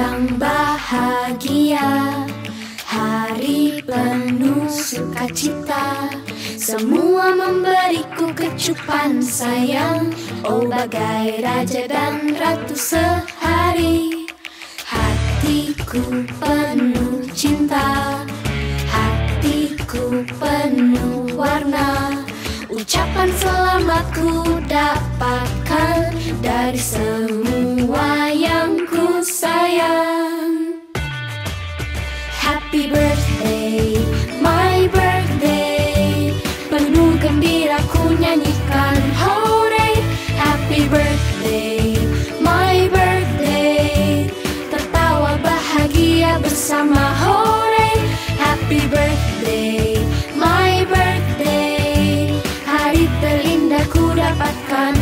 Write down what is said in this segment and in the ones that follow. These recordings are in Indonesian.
yang bahagia. Hari penuh sukacita. Semua memberiku kecupan sayang. Oh bagai raja dan ratu sehari. Hatiku penuh cinta. Hatiku penuh warna. Ucapan selamatku dapat dari semua yang ku sayang. Happy birthday, my birthday. Penuh gembira ku nyanyikan. Hooray Happy birthday, my birthday. Tertawa bahagia bersama. Hooray Happy birthday, my birthday. Hari terindah ku dapatkan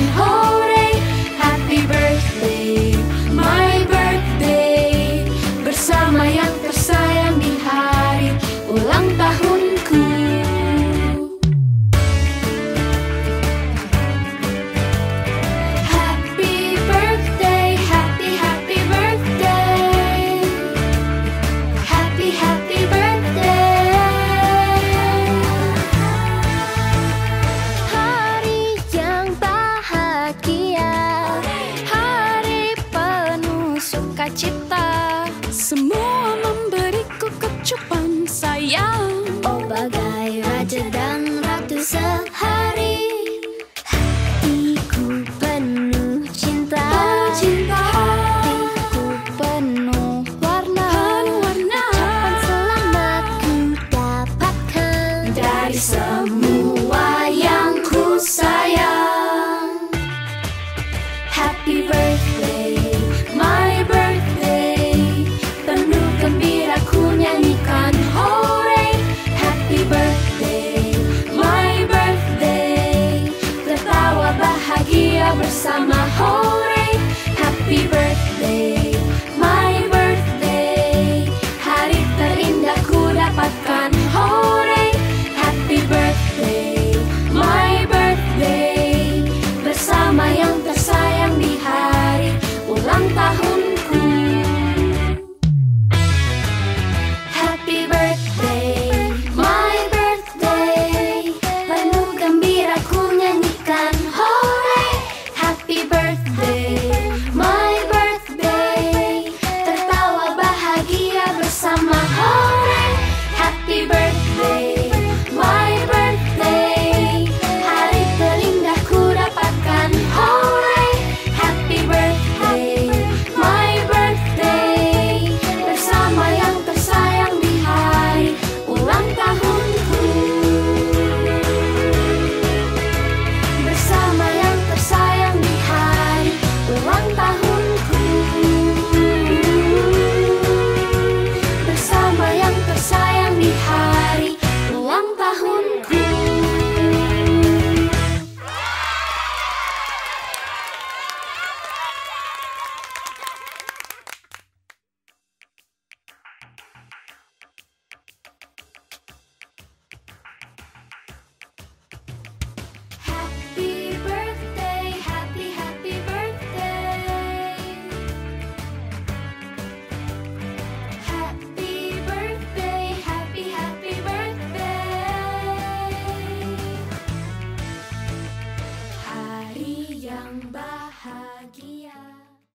sukacita. Semua memberiku kecupan sayang. Oh bagai raja dan ratu sehari nyanyikan hore happy birthday my birthday. Tertawa bahagia bersama hore